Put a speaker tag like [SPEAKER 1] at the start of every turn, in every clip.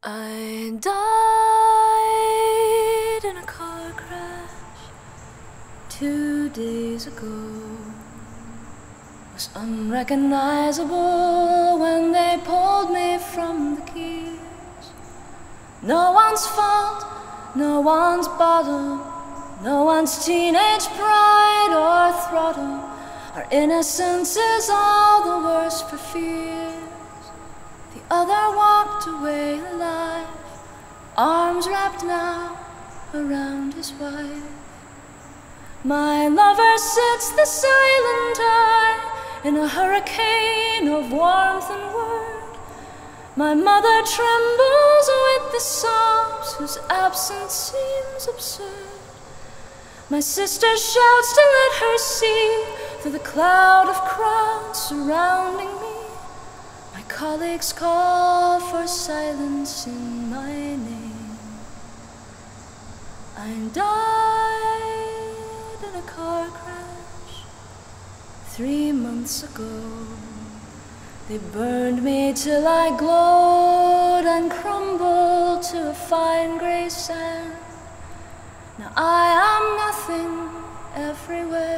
[SPEAKER 1] I died in a car crash two days ago. Was unrecognizable when they pulled me from the keys. No one's fault, no one's bottle, no one's teenage pride or throttle. Our innocence is all the worse for fears. The other walked away alive, arms wrapped now around his wife. My lover sits the silent eye in a hurricane of warmth and word. My mother trembles with the sobs whose absence seems absurd. My sister shouts to let her see through the cloud of crowds surrounding me. Colleagues call for silence in my name. I died in a car crash three months ago. They burned me till I glowed and crumbled to a fine gray sand. Now I am nothing everywhere.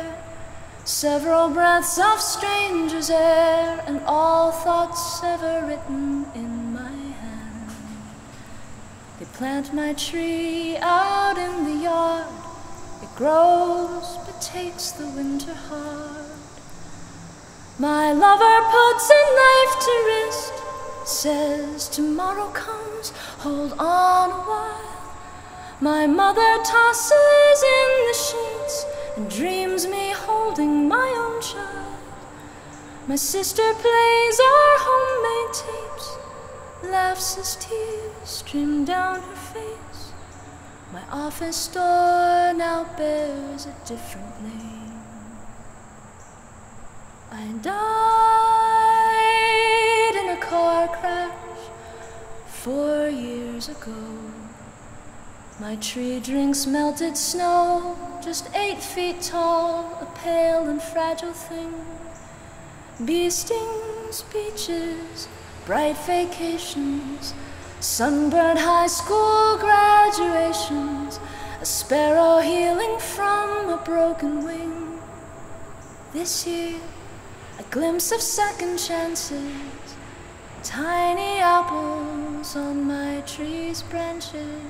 [SPEAKER 1] Several breaths of strangers' air, and all thoughts ever written in my hand. They plant my tree out in the yard. It grows, but takes the winter hard. My lover puts a knife to wrist, says tomorrow comes, hold on a while. My mother tosses in the sheets and dreams me holding my own child. My sister plays our homemade tapes, laughs as tears stream down her face. My office door now bears a different name. I died in a car crash four years ago. My tree drinks melted snow, just eight feet tall, a pale and fragile thing. Bee stings, beaches, bright vacations, sunburned high school graduations, a sparrow healing from a broken wing. This year, a glimpse of second chances, tiny apples on my tree's branches.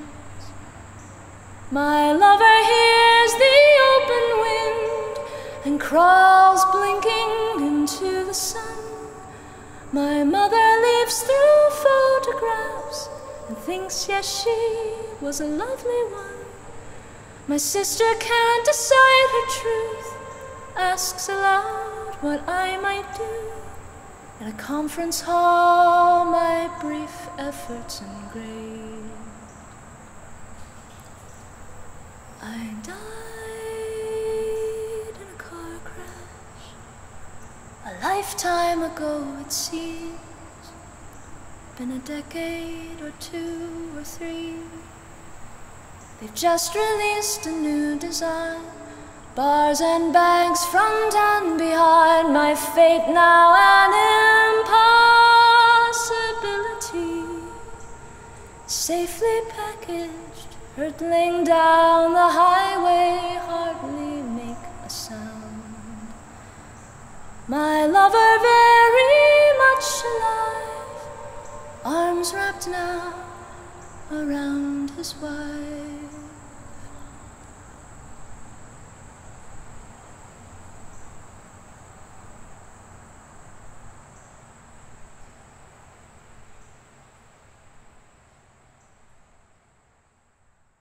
[SPEAKER 1] My lover hears the open wind and crawls blinking into the sun. My mother leaves through photographs and thinks, yes, she was a lovely one. My sister can't decide her truth, asks aloud what I might do. In a conference hall, my brief efforts engraved. I died in a car crash a lifetime ago, it seems. Been a decade or two or three. They've just released a new design. Bars and banks front and behind. My fate now an impossibility. Safely packaged hurtling down the highway, hardly My lover very much alive, arms wrapped now around his wife.